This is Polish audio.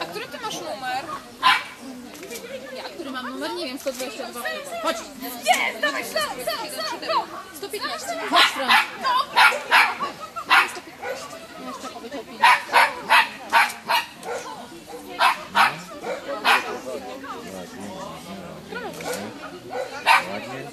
A który ty masz numer? Ja, który mam numer? Nie wiem, 122. Chodź. Nie, dawaj, stop, stop, stop. 115. Chodź, Fran. Jeszcze powiedział 5. Ładnie.